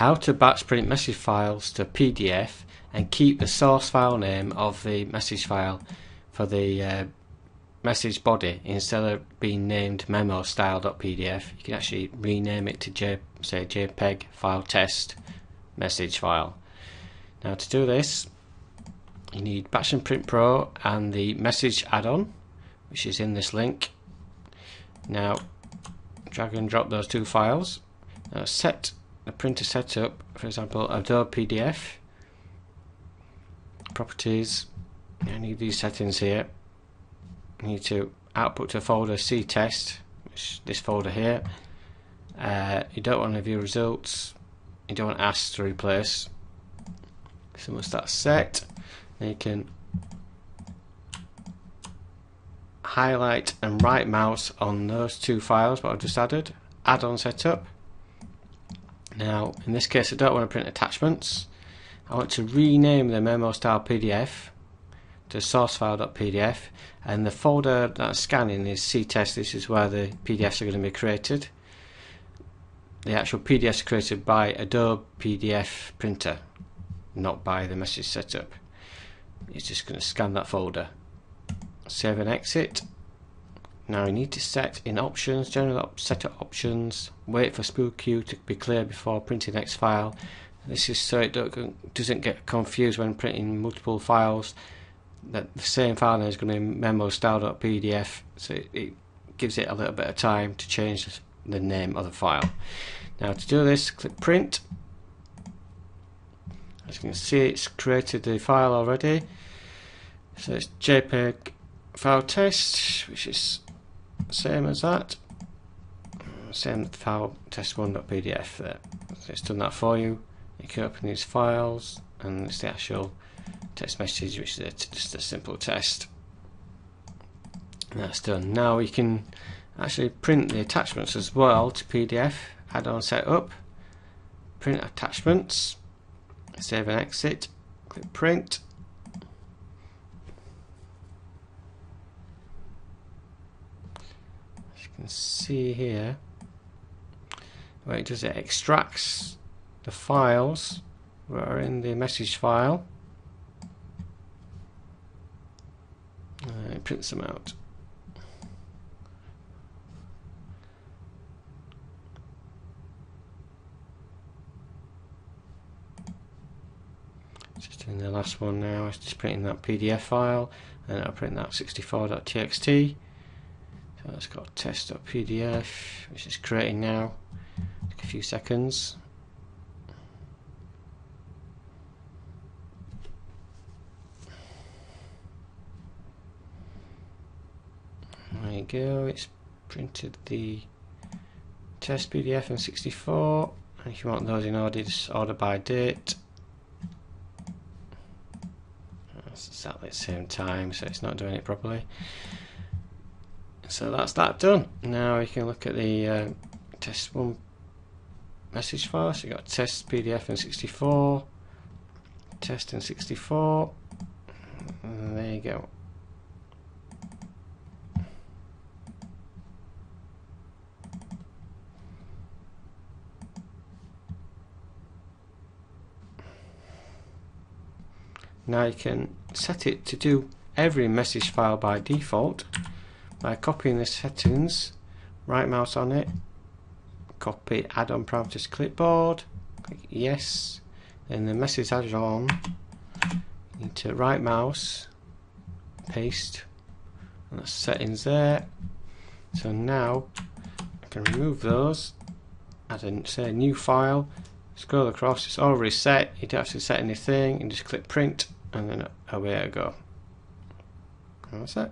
how to batch print message files to PDF and keep the source file name of the message file for the uh, message body instead of being named memo style.pdf you can actually rename it to J, say jpeg file test message file. Now to do this you need batch and print pro and the message add-on which is in this link. Now drag and drop those two files. Now set the printer setup for example Adobe PDF properties. I need these settings here I need to output to a folder C test which this folder here. Uh, you don't want to view results. You don't want ask to replace. So once that's set then you can highlight and right mouse on those two files what I've just added. Add-on setup now in this case I don't want to print attachments. I want to rename the memo style PDF to sourcefile.pdf and the folder that's scanning is ctest. This is where the PDFs are going to be created. The actual PDFs created by Adobe PDF printer not by the message setup. It's just going to scan that folder. Save and exit now you need to set in options general setup options wait for spool queue to be clear before printing next file. This is so it doesn't get confused when printing multiple files that the same file name is going to be memo style.pdf so it, it gives it a little bit of time to change the name of the file. Now to do this click print. As you can see it's created the file already. So it's jpeg file test which is same as that. Same file test1.pdf there so it's done that for you. You can open these files and it's the actual text message which is just a simple test. That's done. Now we can actually print the attachments as well to PDF add-on setup print attachments save and exit click print as you can see here. What it does it extracts the files that are in the message file? Uh, it prints them out. Just doing the last one now. It's just printing that PDF file and I'll print that 64.txt so it's got test.pdf which is creating now. Take a few seconds. There you go. It's printed the test PDF in 64 and if you want those in order just order by date. That's exactly the same time so it's not doing it properly so that's that done. Now we can look at the uh, test one message file. So you got test PDF in 64 test in 64 and there you go. Now you can set it to do every message file by default by copying the settings, right mouse on it, copy add-on parameters clipboard, click yes, then the message add-on, you need to right mouse, paste, and the settings there. So now I can remove those, add a say new file, scroll across, it's already set, you don't have to set anything, and just click print and then away I go. And that's it.